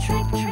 trick, trick.